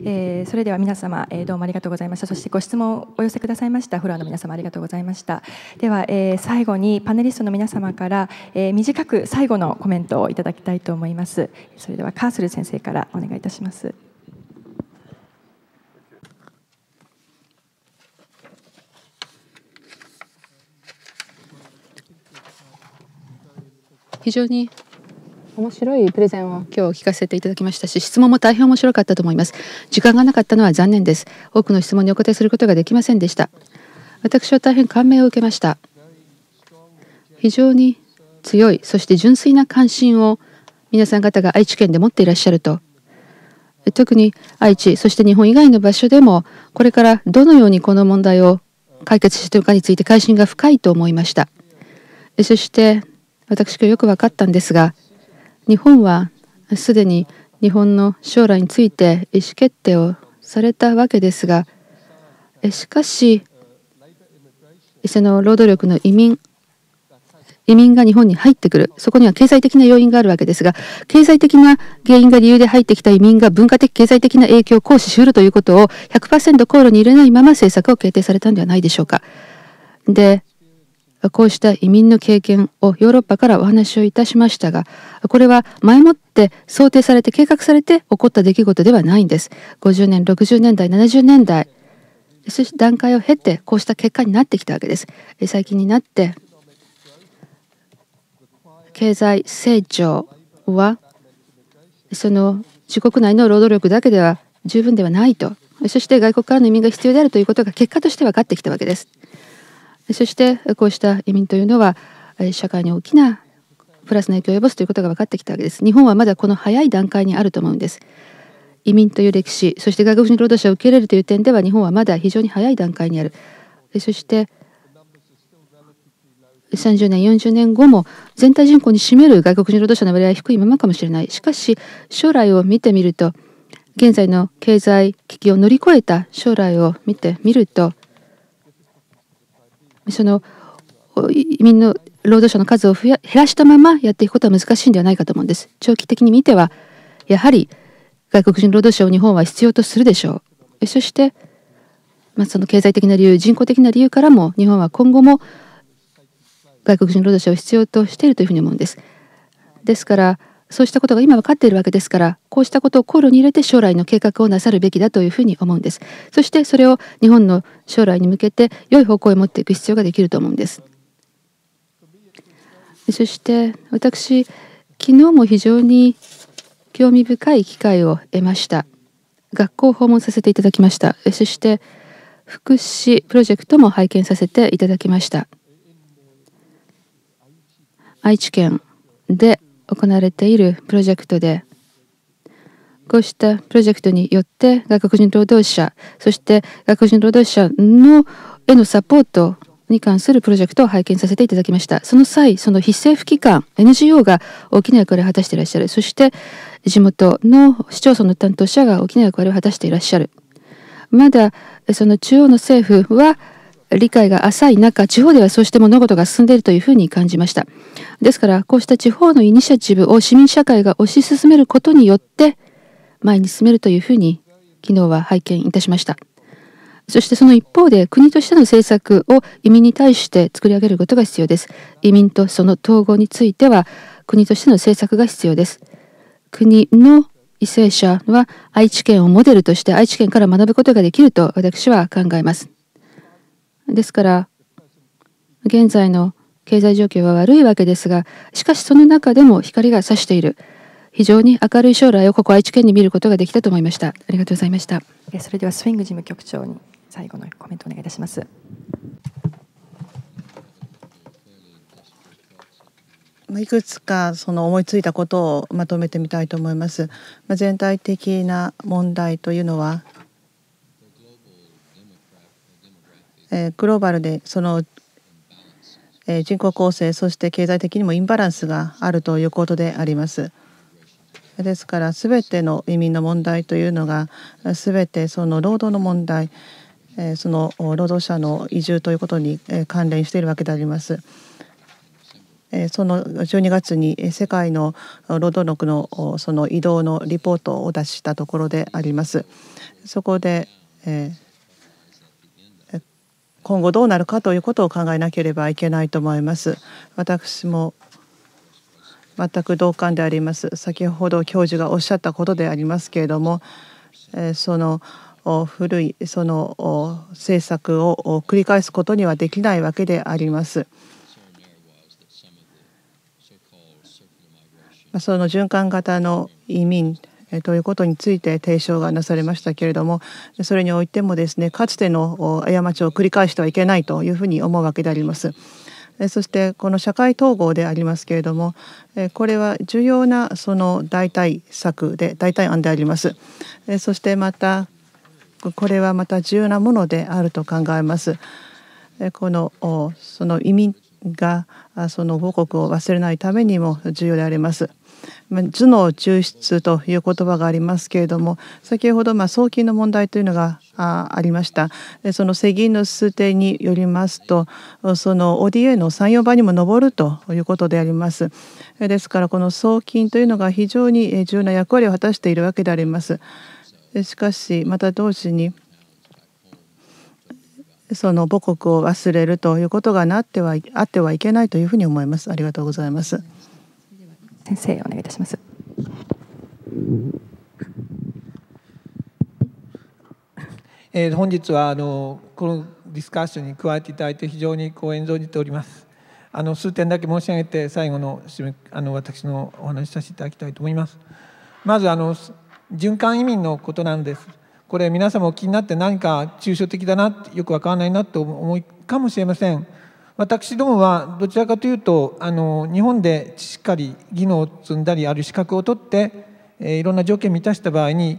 えー、それでは皆様、えー、どうもありがとうございました。そしてご質問をお寄せくださいました。フロアの皆様ありがとうございました。では、えー、最後にパネリストの皆様から、えー、短く最後のコメントをいただきたいと思います。それではカースル先生からお願いいたします。非常に面白いプレゼンを今日聞かせていただきましたし質問も大変面白かったと思います。時間がなかったのは残念です。多くの質問にお答えすることができませんでした。私は大変感銘を受けました。非常に強いそして純粋な関心を皆さん方が愛知県で持っていらっしゃると。特に愛知そして日本以外の場所でもこれからどのようにこの問題を解決していくかについて関心が深いと思いました。そして私がよく分かったんですが日本はすでに日本の将来について意思決定をされたわけですがしかしその労働力の移民移民が日本に入ってくるそこには経済的な要因があるわけですが経済的な原因が理由で入ってきた移民が文化的経済的な影響を行使しうるということを100%考慮に入れないまま政策を決定されたんではないでしょうか。でこうした移民の経験をヨーロッパからお話をいたしましたがこれは前もって想定されて計画されて起こった出来事ではないんです。50年60年代70年代そした段階を経てこうした結果になってきたわけです。最近になって経済成長はその自国内の労働力だけでは十分ではないと。そして外国からの移民が必要であるということが結果として分かってきたわけです。そしてこうした移民というのは社会に大きなプラスの影響を及ぼすということが分かってきたわけです。日本はまだこの早い段階にあると思うんです。移民という歴史、そして外国人労働者を受け入れるという点では日本はまだ非常に早い段階にある。そして30年、40年後も全体人口に占める外国人労働者の割合は低いままかもしれない。しかし将来を見てみると現在の経済危機を乗り越えた将来を見てみるとその移民の労働者の数を減らしたままやっていくことは難しいんではないかと思うんです。長期的に見てはやはり外国人労働者を日本は必要とするでしょう。そして、まあ、その経済的な理由人口的な理由からも日本は今後も外国人労働者を必要としているというふうに思うんです。ですからそうしたことが今分かっているわけですからこうしたことを考慮に入れて将来の計画をなさるべきだというふうに思うんです。そしてそれを日本の将来に向けて良い方向へ持っていく必要ができると思うんです。そして私昨日も非常に興味深い機会を得ました。学校を訪問させていただきました。そして福祉プロジェクトも拝見させていただきました。愛知県で行われているプロジェクトでこうしたプロジェクトによって外国人労働者そして外国人労働者のへのサポートに関するプロジェクトを拝見させていただきました。その際その非政府機関 NGO が大きな役割を果たしていらっしゃる。そして地元の市町村の担当者が大きな役割を果たしていらっしゃる。まだその中央の政府は理解が浅い中地方ではそうして物事が進んでいるというふうに感じました。ですからこうした地方のイニシアチブを市民社会が推し進めることによって前に進めるというふうに昨日は拝見いたしました。そしてその一方で国としての政策を移民に対して作り上げることが必要です。移民とその統合については国としての政策が必要です。国の為政者は愛知県をモデルとして愛知県から学ぶことができると私は考えます。ですから現在の経済状況は悪いわけですがしかしその中でも光が差している。非常に明るい将来をここ愛知県に見ることができたと思いました。ありがとうございました。それではスウィング事務局長に最後のコメントお願いいたします。いくつかその思いついたことをまとめてみたいと思います。全体的な問題というのはえグローバルでその、え人口構成そして経済的にもインバランスがあるということであります。ですから全ての移民の問題というのが全てその労働の問題その労働者の移住ということに関連しているわけであります。その12月に世界の労働力のその移動のリポートを出したところであります。そこでえ、今後どうなるかということを考えなければいけないと思います。私も全く同感であります。先ほど教授がおっしゃったことでありますけれども、その古いその政策を繰り返すことにはできないわけであります。その循環型の移民ということについて提唱がなされましたけれどもそれにおいてもですねかつての過ちを繰り返してはいけないというふうに思うわけであります。そしてこの社会統合でありますけれどもこれは重要なその代替策で代替案であります。そしてまたこれはまた重要なものであると考えます。このその移民がその母国を忘れないためにも重要であります。頭脳抽出という言葉がありますけれども先ほどま送金の問題というのがありました。その世銀の数定によりますとその ODA の34倍にも上るということであります。ですからこの送金というのが非常に重要な役割を果たしているわけであります。しかしまた同時にその母国を忘れるということがなってはあってはいけないというふうに思います。ありがとうございます。先生お願いいたします。えー、本日はあのこのディスカッションに加えていただいて非常に光栄存じております。あの数点だけ申し上げて最後のあの私のお話しさせていただきたいと思います。まずあの循環移民のことなんです。これ皆様お気になって何か抽象的だなよくわからないなと思いかもしれません。私どもはどちらかというとあの日本でしっかり技能を積んだりある資格を取って、えー、いろんな条件を満たした場合に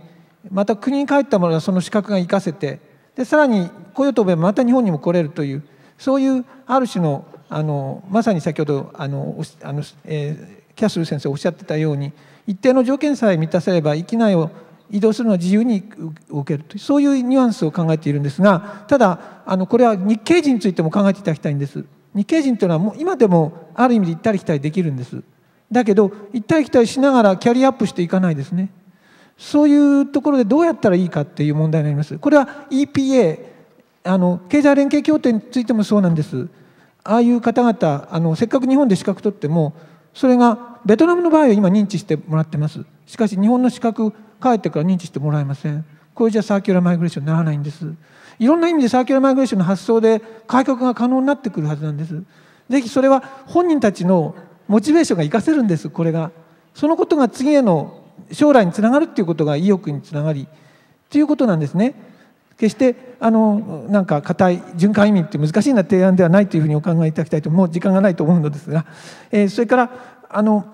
また国に帰ったものはその資格が生かせてでさらに雇用とべばまた日本にも来れるというそういうある種のあのまさに先ほどあのあの、えー、キャスル先生おっしゃってたように一定の条件さえ満たせれば域内を移動するのは自由に受けるというそういうニュアンスを考えているんですがただあのこれは日系人についても考えていただきたいんです。日系人というのはもう今でもある意味で行ったり来たりできるんです。だけど行ったり来たりしながらキャリアアップしていかないですね。そういうところでどうやったらいいかっていう問題になります。これは EPA あの経済連携協定についてもそうなんです。ああいう方々あのせっかく日本で資格取ってもそれがベトナムの場合は今認知してもらってます。しかし日本の資格帰ってから認知してもらえません。これじゃ circular migration にならないんです。いろんな意味で circular migration の発想で改革が可能になってくるはずなんです。ぜひそれは本人たちのモチベーションが活かせるんですこれが。そのことが次への将来につながるっていうことが意欲につながりっていうことなんですね。決してあのなんか固い循環移民って難しいな提案ではないというふうにお考えいただきたいともう時間がないと思うのですが、えー、それからあの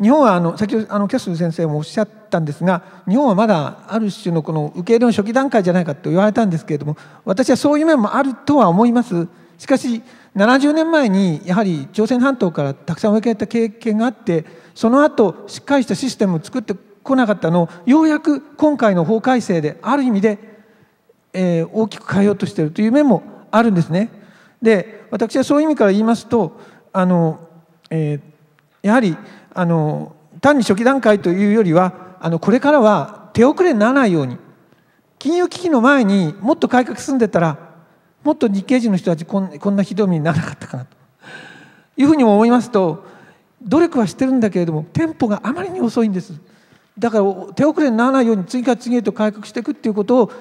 日本はあの先ほどあのキャスル先生もおっしゃったんですが日本はまだある種のこの受け入れの初期段階じゃないかと言われたんですけれども私はそういう面もあるとは思いますしかし70年前にやはり朝鮮半島からたくさん受け入れた経験があってその後しっかりしたシステムを作ってこなかったのをようやく今回の法改正である意味で、えー、大きく変えようとしているという面もあるんですね。で私はそういう意味から言いますとあの、えー、やはりあの単に初期段階というよりはあのこれからは手遅れにならないように。金融危機の前にもっと改革進んでたらもっと日系人の人たちこんこんなひどい目にならなかったかなと。いうふうにも思いますと努力はしてるんだけれどもテンポがあまりに遅いんです。だから手遅れにならないように次から次へと改革していくっていうことを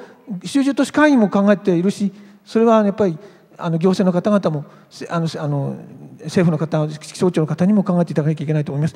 集中都市会員も考えているしそれはやっぱりあの行政の方々もあのあの政府の方気象庁の方にも考えていただかなきゃいけないと思います。